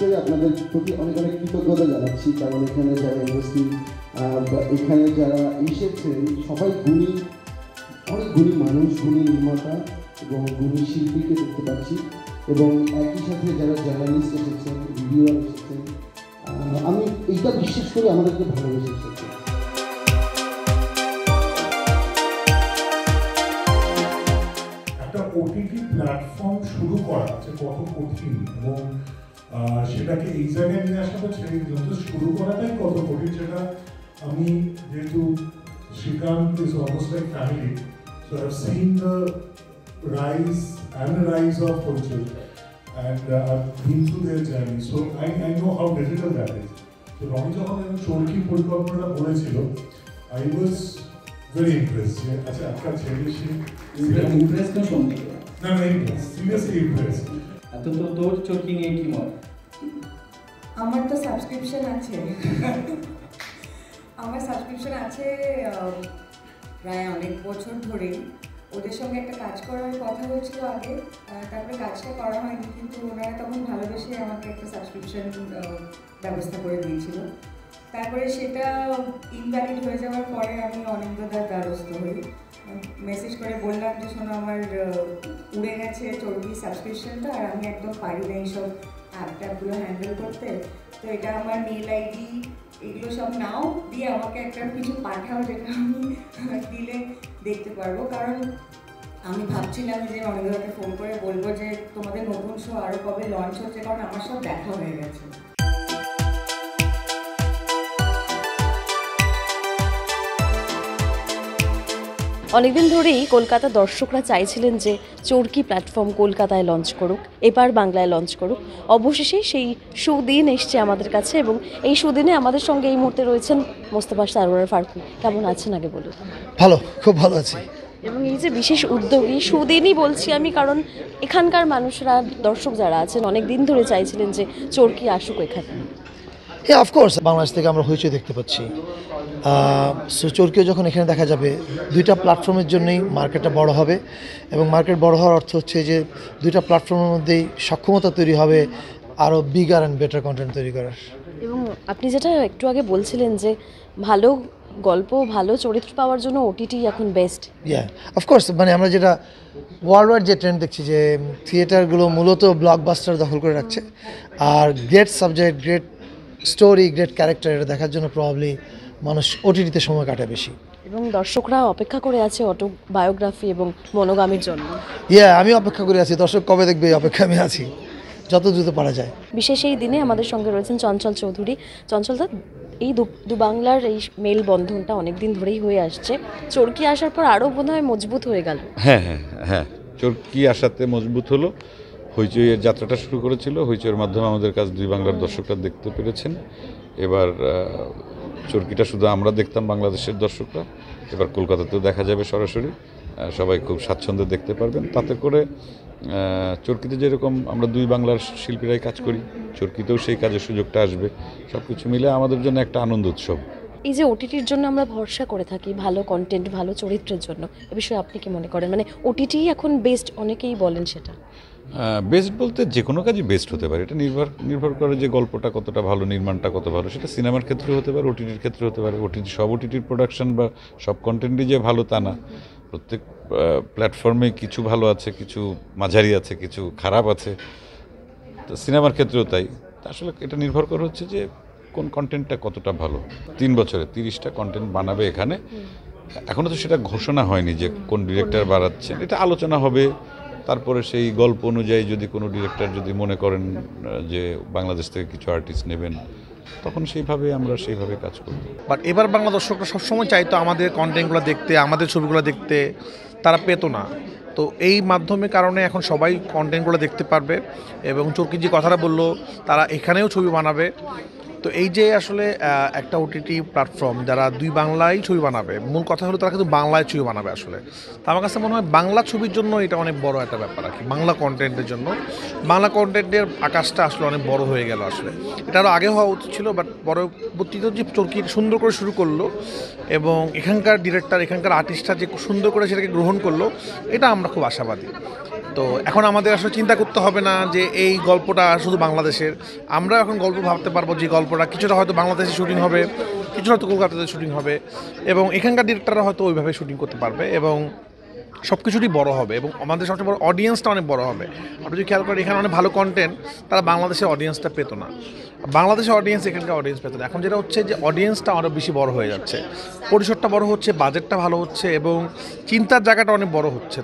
করে আপনাদের প্রতি অনেক অনেক কৃতজ্ঞতা জানাচ্ছি, কারণ এখানে যারা ইন্ডাস্ট্রি এখানে যারা এসেছেন, সবাই গুণী, অনেক গুণী মানুষ, গুণী নির্মাতা এবং গুণী শিল্পীকে দেখতে পাচ্ছি। এবং একই সাথে যারা জার্নালিস্ট এসেছেন রিভিউয়ার এসেছেন আমি এইটা বিশ্বাস করে আমাদেরকে ভালোবেসে এসেছে। একটা ওটিটি প্ল্যাটফর্ম শুরু করা, যে কত কঠিন এবং সেটাকে এই জায়গায় নিয়ে আসাটা ছেড়ে দিলাম তো শুরু করাটাই কত কঠিন সেটা আমি যেহেতু Srikanth is almost like family so I seen the rise and the rise of Hojul and uh, I've been through their journey. So I, I know how difficult that is. তো রনি যখন আমি চরকি বলেছিল আই ওয়াজ ভেরি ইমপ্রেস যে আচ্ছা একটা ছেলে সে Impress না না ইমপ্রেস সিরিয়াসলি তো তোর চোখি নিয়ে কি মত? আমার তো সাবস্ক্রিপশন আছে। আমার সাবস্ক্রিপশন আছে প্রায় অনেক বছর ধরেই। ওদের সঙ্গে একটা কাজ করার কথা হয়েছিল আগে তারপরে কাজটা করা হয়নি, কিন্তু ওনারা তখন ভালোবেসে আমাকে একটা সাবস্ক্রিপশন ব্যবস্থা করে দিয়েছিল। তারপরে সেটা ইনভ্যালিড হয়ে যাওয়ার পরে আমি অনিন্দদার দ্বারস্থ হই। মেসেজ করে বললাম যে, শোনো, আমার উড়ে গেছে চর্বি সাবস্ক্রিপশনটা আর আমি একদম পারি না এইসব অ্যাপ ট্যাপগুলো হ্যান্ডেল করতে। তো এটা আমার মেল আইডি এগুলো সব নাও, দিয়ে আমাকে একটা কিছু পাঠাও যেটা আমি দিলে দেখতে পারব। কারণ আমি ভাবছিলাম যে অনেকগুলোকে ফোন করে বলব যে, তোমাদের নতুন শো আরও কবে লঞ্চ হচ্ছে? কারণ আমার সব দেখা হয়ে গেছে। অনেকদিন ধরেই কলকাতা দর্শকরা চাইছিলেন যে চরকি প্ল্যাটফর্ম কলকাতায় লঞ্চ করুক এপার বাংলায় লঞ্চ করুক। অবশেষে সেই সুদিন এসছে আমাদের কাছে এবং এই সুদিনে আমাদের সঙ্গে এই মুহূর্তে রয়েছেন মোস্তফা সারোয়ার ফারুকি। কেমন আছেন আগে বলুন? ভালো খুব ভালো আছি। এবং এই যে বিশেষ উদ্যোগী সুদিনই বলছি আমি কারণ এখানকার মানুষরা দর্শক যারা আছেন অনেক দিন ধরে চাইছিলেন যে চরকি আসুক এখানে। হ্যাঁ অফকোর্স বাংলাদেশ থেকে আমরা হইচই দেখতে পাচ্ছি। সো চোরকেও যখন এখানে দেখা যাবে দুইটা প্ল্যাটফর্মের জন্যই মার্কেটটা বড় হবে এবং মার্কেট বড় হওয়ার অর্থ হচ্ছে যে দুইটা প্ল্যাটফর্মের মধ্যেই সক্ষমতা তৈরি হবে আরও বিগার অ্যান্ড বেটার কন্টেন্ট তৈরি করার। এবং আপনি যেটা একটু আগে বলছিলেন যে ভালো গল্প ভালো চরিত্র পাওয়ার জন্য ওটিটি এখন বেস্ট ইয়া অফকোর্স মানে আমরা যেটা ওয়ার্ল্ড ওয়াইড যে ট্রেন্ড দেখছি যে থিয়েটারগুলো মূলত ব্লকবাস্টার দখল করে রাখছে আর great subject great story great character এটা দেখার জন্য প্রবাবলি মানুষ ওটিটিতে সময় কাটায় বেশি। এবং দর্শকরা অপেক্ষা করে আছে অটো বায়োগ্রাফি এবং মনোগামীর জন্য। ইয়া আমি অপেক্ষা করে আছি। দর্শক কবে দেখবে এই অপেক্ষা আমি আছি। যত দ্রুত পারা যায়। বিশেষ এই দিনে আমাদের সঙ্গে রয়েছেন চঞ্চল চৌধুরী। চঞ্চলদা এই দু দু বাংলার এই মেল বন্ধনটা অনেক দিন ধরেই হয়ে আসছে। চরকি আসার পর আরও বোধ হয় মজবুত হয়ে গেল। হ্যাঁ হ্যাঁ হ্যাঁ। চরকি আসাতে মজবুত হলো। হইচইয়ের যাত্রাটা শুরু করেছিল। হইচইয়ের মাধ্যমে আমাদের কাছে দুই বাংলার দর্শকরা দেখতে পেরেছেন। এবার চরকিটা শুধু আমরা দেখতাম, বাংলাদেশের দর্শকরা। এবার কলকাতাতেও দেখা যাবে সরাসরি। সবাই খুব স্বাচ্ছন্দ্যে দেখতে পারবেন। তাতে করে চরকিতে যেরকম আমরা দুই বাংলার শিল্পীরাই কাজ করি, চরকিতেও সেই কাজের সুযোগটা আসবে। সব কিছু মিলে আমাদের জন্য একটা আনন্দ উৎসব। এই যে ওটিটির জন্য আমরা ভরসা করে থাকি ভালো কন্টেন্ট ভালো চরিত্রের জন্য, এ বিষয়ে আপনি কি মনে করেন? মানে ওটিটি এখন বেস্ট অনেকেই বলেন সেটা। বেস্ট বলতে যে কোনো কাজই বেস্ট হতে পারে। এটা নির্ভর নির্ভর করে যে গল্পটা কতটা ভালো, নির্মাণটা কত ভালো। সেটা সিনেমার ক্ষেত্রে হতে পারে, ওটিটির ক্ষেত্রে হতে পারে। ওটিটি, সব ওটিটির প্রোডাকশন বা সব কন্টেন্টই যে ভালো তা না। প্রত্যেক প্ল্যাটফর্মে কিছু ভালো আছে, কিছু মাঝারি আছে, কিছু খারাপ আছে। তো সিনেমার ক্ষেত্রেও তাই। আসলে এটা নির্ভর করে হচ্ছে যে কোন কন্টেন্টটা কতটা ভালো। তিন বছরে তিরিশটা কন্টেন্ট বানাবে এখানে। এখনও তো সেটা ঘোষণা হয়নি যে কোন ডিরেক্টর বাড়াচ্ছেন। এটা আলোচনা হবে। তারপরে সেই গল্প অনুযায়ী যদি কোনো ডিরেক্টর যদি মনে করেন যে বাংলাদেশ থেকে কিছু আর্টিস্ট নেবেন, তখন সেইভাবে আমরা সেইভাবে কাজ করব। বাট এবার বাংলা দর্শকরা সবসময় চাইতো আমাদের কন্টেন্টগুলো দেখতে, আমাদের ছবিগুলো দেখতে, তারা পেতো না। তো এই মাধ্যমে কারণে এখন সবাই কন্টেন্টগুলো দেখতে পারবে এবং চরকি যে কথাটা বলল, তারা এখানেও ছবি বানাবে। তো এই যে আসলে একটা ওটিটি প্ল্যাটফর্ম যারা দুই বাংলায় ছবি বানাবে, মূল কথা হলো তারা কিন্তু বাংলায় ছবি বানাবে আসলে। তো আমার কাছে মনে হয় বাংলা ছবির জন্য এটা অনেক বড় একটা ব্যাপার আর কি, বাংলা কন্টেন্টের জন্য। বাংলা কন্টেন্টের আকাশটা আসলে অনেক বড় হয়ে গেল আসলে। এটা আরও আগে হওয়া উচিত ছিল বাট পরবর্তীতে যে চরকি সুন্দর করে শুরু করল এবং এখানকার ডিরেক্টর এখানকার আর্টিস্টরা যে সুন্দর করে সেটাকে গ্রহণ করল, এটা আমরা খুব আশাবাদী। তো এখন আমাদের আসলে চিন্তা করতে হবে না যে এই গল্পটা শুধু বাংলাদেশের। আমরা এখন গল্প ভাবতে পারব যে গল্পটা কিছুটা হয়তো বাংলাদেশে শুটিং হবে, কিছুটা হয়তো কলকাতাতে শুটিং হবে এবং এখানকার ডিরেক্টররা হয়তো ওইভাবে শুটিং করতে পারবে এবং সব কিছুরই বড় হবে এবং আমাদের সবচেয়ে বড় অডিয়েন্সটা অনেক বড় হবে। আপনি যদি খেয়াল করেন, এখানে অনেক ভালো কন্টেন্ট তারা বাংলাদেশের অডিয়েন্সটা পেতো না। বাংলাদেশের অডিয়েন্স এখানকার অডিয়েন্স পেতো না। এখন যেটা হচ্ছে যে অডিয়েন্সটা অনেক বেশি বড় হয়ে যাচ্ছে। পরিসরটা বড় হচ্ছে বাজেটটা ভালো হচ্ছে এবং চিন্তার জায়গাটা অনেক বড় হচ্ছে।